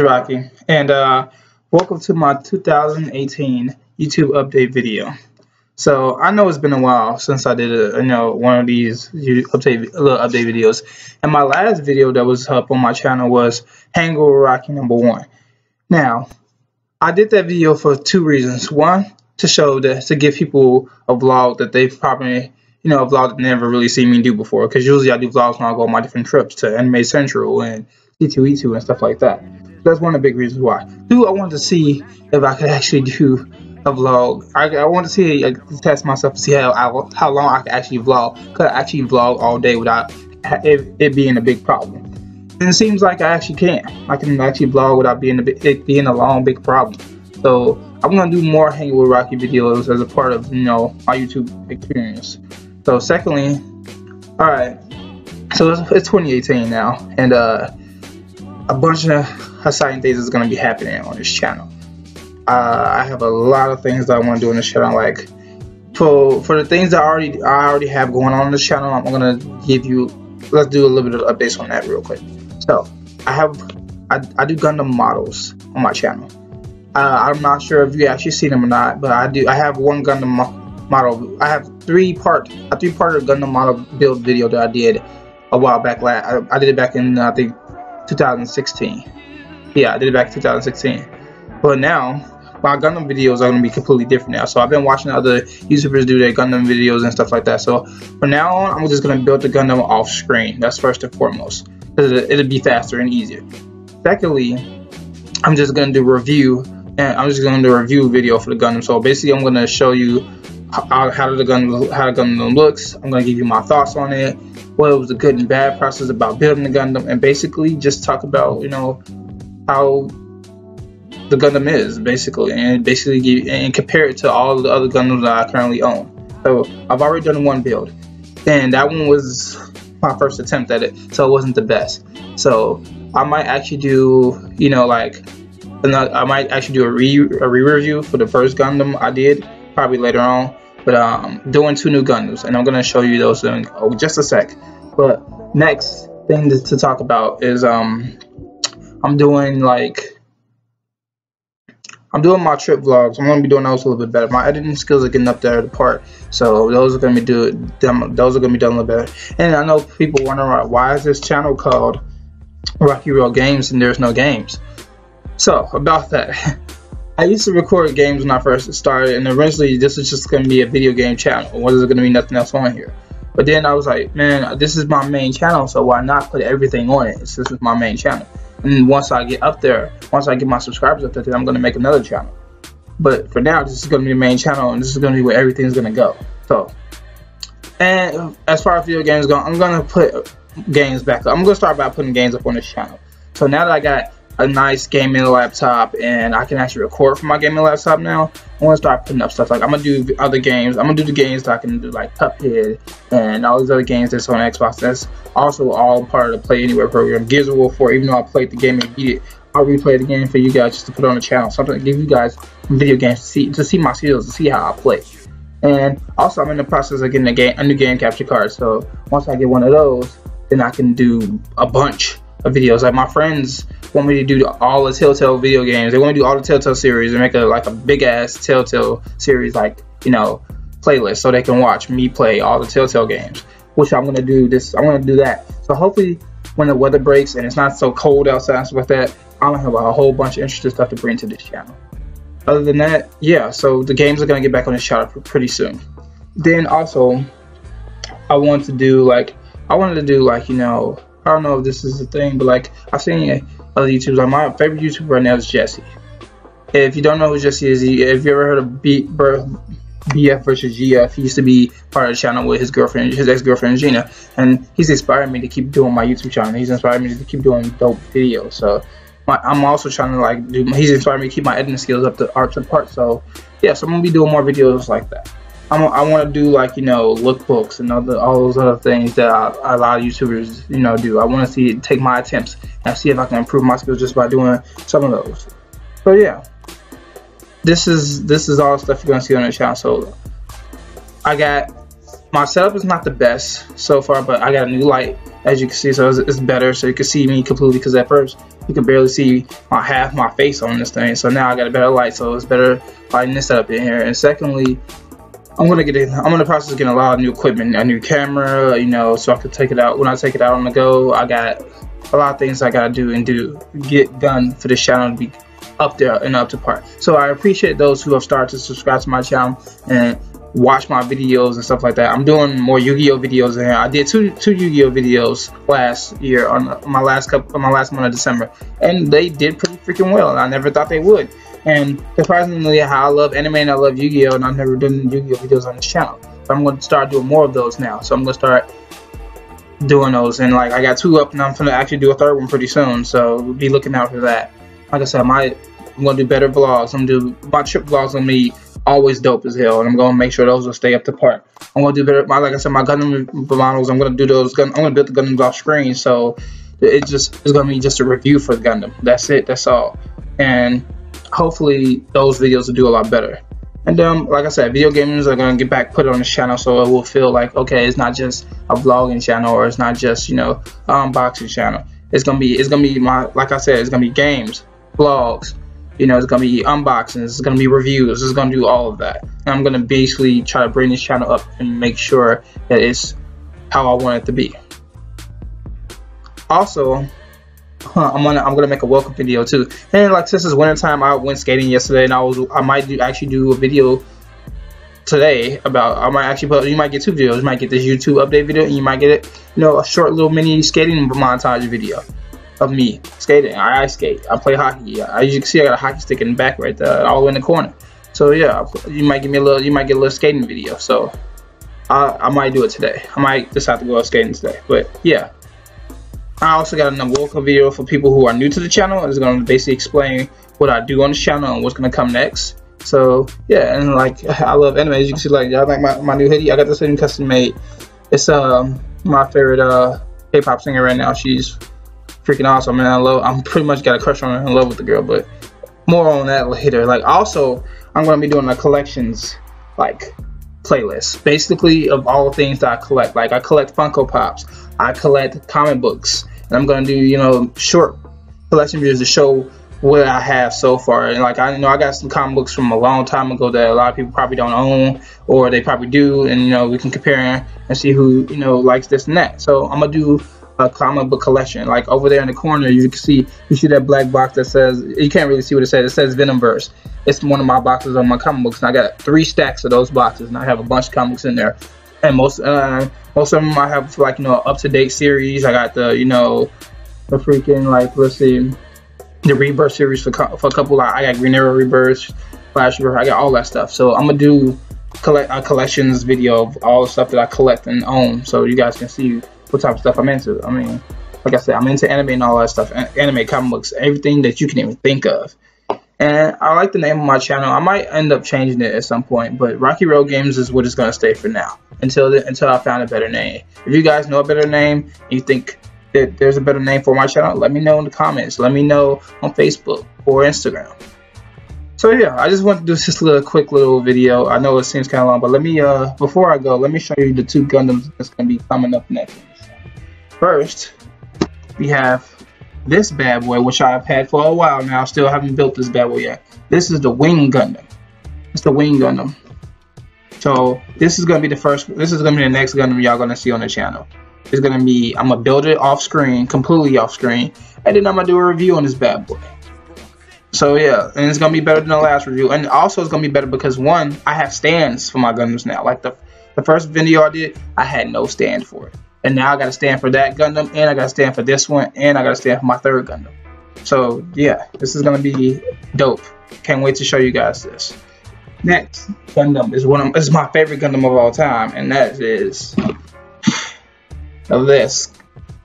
Rocky, and uh, welcome to my 2018 YouTube update video. So I know it's been a while since I did a, you know one of these update little update videos, and my last video that was up on my channel was Hangover Rocky number one. Now, I did that video for two reasons. One, to show that to give people a vlog that they've probably you know a vlog that never really seen me do before, because usually I do vlogs when I go on my different trips to Anime Central and C2E2 and stuff like that. That's one of the big reasons why. Two, I wanted to see if I could actually do a vlog. I, I want to see, like, test myself to see how I, how long I could actually vlog. Could I actually vlog all day without it, it being a big problem? And it seems like I actually can. I can actually vlog without being a it being a long, big problem. So I'm gonna do more hanging with Rocky videos as a part of you know my YouTube experience. So secondly, all right. So it's, it's 2018 now, and uh, a bunch of exciting things is going to be happening on this channel. Uh, I have a lot of things that I want to do on this channel. Like for for the things that I already I already have going on, on this channel, I'm going to give you. Let's do a little bit of updates on that real quick. So I have I, I do Gundam models on my channel. Uh, I'm not sure if you actually seen them or not, but I do. I have one Gundam mo model. I have three part a three part Gundam model build video that I did a while back. I, I did it back in I think 2016. Yeah, I did it back in 2016. But now, my Gundam videos are going to be completely different now. So I've been watching other YouTubers do their Gundam videos and stuff like that. So from now on, I'm just going to build the Gundam off screen. That's first and foremost. Because it'll be faster and easier. Secondly, I'm just going to do review. And I'm just going to do a review video for the Gundam. So basically, I'm going to show you how, how the Gundam how the Gundam looks. I'm going to give you my thoughts on it what was the good and bad process about building the Gundam, and basically just talk about you know how the Gundam is basically, and basically give, and compare it to all the other Gundams that I currently own. So I've already done one build, and that one was my first attempt at it, so it wasn't the best. So I might actually do you know like I might actually do a re a re review for the first Gundam I did probably later on but um, doing two new Gundams, and I'm gonna show you those in oh, just a sec. But next thing to, talk about is um, I'm doing like I'm doing my trip vlogs. I'm gonna be doing those a little bit better. My editing skills are getting up there at the part, so those are gonna be do. Those are gonna be done a little better. And I know people wondering why is this channel called Rocky Road Games and there's no games. So about that. I used to record games when I first started, and eventually this is just going to be a video game channel. Or is it going to be nothing else on here? But then I was like, man, this is my main channel, so why not put everything on it? This is my main channel. And once I get up there, once I get my subscribers up there, then I'm going to make another channel. But for now, this is going to be the main channel, and this is going to be where everything's going to go. So, and as far as video games go, I'm going to put games back up. I'm going to start by putting games up on this channel. So now that I got a nice gaming laptop and I can actually record from my gaming laptop now. I want to start putting up stuff like I'm gonna do other games. I'm gonna do the games that I can do like Cuphead and all these other games that's on Xbox. That's also all part of the Play Anywhere program. Gears of War 4, even though I played the game and beat it, I'll replay the game for you guys just to put on the channel. Something to give you guys video games to see to see my skills, to see how I play. And also, I'm in the process of getting a game, a new game capture card. So once I get one of those, then I can do a bunch of videos. Like my friends want me to do all the Telltale video games. They want to do all the Telltale series and make a like a big ass Telltale series, like you know, playlist, so they can watch me play all the Telltale games. Which I'm gonna do this. I'm gonna do that. So hopefully, when the weather breaks and it's not so cold outside and stuff like that, I'm gonna have a whole bunch of interesting stuff to bring to this channel. Other than that, yeah. So the games are gonna get back on the channel pretty soon. Then also, I want to do like I wanted to do like you know I don't know if this is a thing, but like I've seen other YouTubers. Like my favorite YouTuber right now is Jesse. If you don't know who Jesse is, if you ever heard of B, BF versus GF, he used to be part of the channel with his girlfriend, his ex-girlfriend Jeana, and he's inspired me to keep doing my YouTube channel. He's inspired me to keep doing dope videos. So my, I'm also trying to like do. He's inspired me to keep my editing skills up to arts and parts. So yeah, so I'm gonna be doing more videos like that. I'm, I want to do like you know lookbooks and other all those other things that I, a lot of YouTubers you know do. I want to see take my attempts and see if I can improve my skills just by doing some of those. So yeah, this is this is all stuff you're gonna see on the channel. So I got my setup is not the best so far, but I got a new light as you can see, so it's, it's better, so you can see me completely. Because at first you can barely see my half my face on this thing. So now I got a better light, so it's better lighting this up in here. And secondly, I'm gonna get in. I'm in the process of getting a lot of new equipment, a new camera, you know, so I can take it out. When I take it out on the go, I got a lot of things I gotta do and do get done for this channel to be up there and up to par. So I appreciate those who have started to subscribe to my channel and watch my videos and stuff like that. I'm doing more Yu-Gi-Oh videos I did two two Yu-Gi-Oh videos last year on my last couple on my last month of December, and they did pretty freaking well. I never thought they would. And surprisingly, how I love anime and I love Yu-Gi-Oh, and I've never done Yu-Gi-Oh videos on this channel. So I'm going to start doing more of those now. So I'm going to start doing those, and like I got two up, and I'm gonna actually do a third one pretty soon. So be looking out for that. Like I said, my I'm gonna do better vlogs. I'm gonna do my trip vlogs on me always dope as hell, and I'm gonna make sure those will stay up to par. I'm gonna do better. My like I said, my Gundam models. I'm gonna do those. Gun, I'm gonna build the Gundams off screen, so it just it's gonna be just a review for the Gundam. That's it. That's all. And hopefully those videos will do a lot better. And um, like I said, video games are gonna get back put on the channel, so it will feel like okay, it's not just a vlogging channel or it's not just you know unboxing channel. It's gonna be it's gonna be my like I said, it's gonna be games, vlogs. You know, it's gonna be unboxings, it's gonna be reviews, it's gonna do all of that. And I'm gonna basically try to bring this channel up and make sure that it's how I want it to be. Also, I'm gonna I'm gonna make a welcome video too. And like since it's winter time, I went skating yesterday, and I was I might do actually do a video today about I might actually put you might get two videos. You might get this YouTube update video, and you might get it you know a short little mini skating montage video of me skating. I ice skate. I play hockey. As you can see, I got a hockey stick in the back right there, all the way in the corner. So yeah, you might give me a little. You might get a little skating video. So I, I might do it today. I might decide to go out skating today. But yeah, I also got another welcome video for people who are new to the channel. It's going to basically explain what I do on this channel and what's going to come next. So yeah, and like I love anime. As you can see, like y'all like my, my new hoodie. I got this thing custom made. It's um my favorite uh K-pop singer right now. She's freaking awesome, man. I love. I'm pretty much got a crush on her. In love with the girl, but more on that later. Like also, I'm gonna be doing a collections like playlist, basically of all the things that I collect. Like I collect Funko Pops. I collect comic books, and I'm gonna do you know short collection videos to show what I have so far. And like I you know I got some comic books from a long time ago that a lot of people probably don't own, or they probably do, and you know we can compare and see who you know likes this and that. So I'm gonna do a comic book collection. Like over there in the corner, you can see you see that black box that says you can't really see what it says. It says Venomverse. It's one of my boxes on my comic books, and I got three stacks of those boxes, and I have a bunch of comics in there and most uh, most of them I have like you know up to date series. I got the you know the freaking like let's see the Rebirth series for, for a couple. I got Green Arrow Rebirth, Flash Rebirth. I got all that stuff. So I'm gonna do collect a collections video of all the stuff that I collect and own, so you guys can see what type of stuff I'm into. I mean, like I said, I'm into anime and all that stuff, anime, comic books, everything that you can even think of. And I like the name of my channel. I might end up changing it at some point, but Rocky Road Games is what it's gonna stay for now until the, until I found a better name. If you guys know a better name, and you think that there's a better name for my channel, let me know in the comments. Let me know on Facebook or Instagram. So yeah, I just want to do this little quick little video. I know it seems kind of long, but let me uh before I go, let me show you the two Gundams that's gonna be coming up next. First, we have this bad boy, which I've had for a while now. Still haven't built this bad boy yet. This is the Wing Gundam. It's the Wing Gundam. So this is gonna be the first. This is gonna be the next Gundam y'all gonna see on the channel. It's gonna be. I'm gonna build it off screen, completely off screen, and then I'm gonna do a review on this bad boy. So yeah, and it's gonna be better than the last review, and also it's gonna be better because one, I have stands for my Gundams now. Like the the first video I did, I had no stand for it. And now I got to stand for that Gundam, and I got to stand for this one, and I got to stand for my third Gundam. So yeah, this is gonna be dope. Can't wait to show you guys this. Next Gundam is one of is my favorite Gundam of all time, and that is this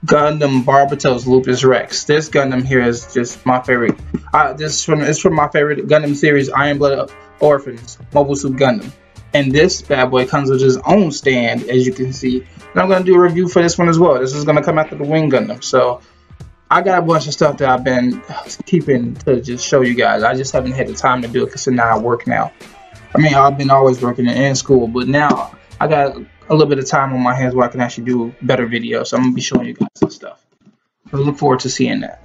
Gundam Barbatos Lupus Rex. This Gundam here is just my favorite. Uh, this is from it's from my favorite Gundam series, Iron Blood Orphans Mobile Suit Gundam. And this bad boy comes with his own stand, as you can see. And I'm going to do a review for this one as well. This is going to come after the Wing Gundam. So I got a bunch of stuff that I've been keeping to just show you guys. I just haven't had the time to do it because now I work now. I mean, I've been always working in school, but now I got a little bit of time on my hands where I can actually do better videos. So I'm going to be showing you guys some stuff. I look forward to seeing that.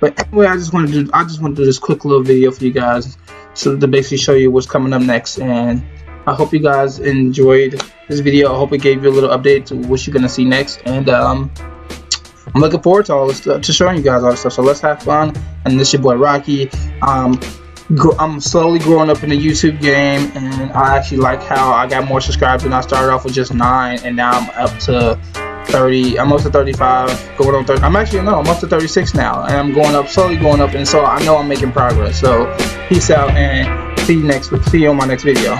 But anyway, I just wanted to do, I just want to do this quick little video for you guys, so to basically show you what's coming up next. And I hope you guys enjoyed this video. I hope it gave you a little update to what you're gonna see next. And um, I'm looking forward to all this stuff, to showing you guys all this stuff. So let's have fun. And this your boy Rocky. Um, I'm slowly growing up in the YouTube game, and I actually like how I got more subscribers. And I started off with just nine, and now I'm up to 30. I'm up to 35, going on 30. I'm actually no, I'm up to 36 now, and I'm going up slowly, going up, and so I know I'm making progress. So peace out, and see you next. See you on my next video.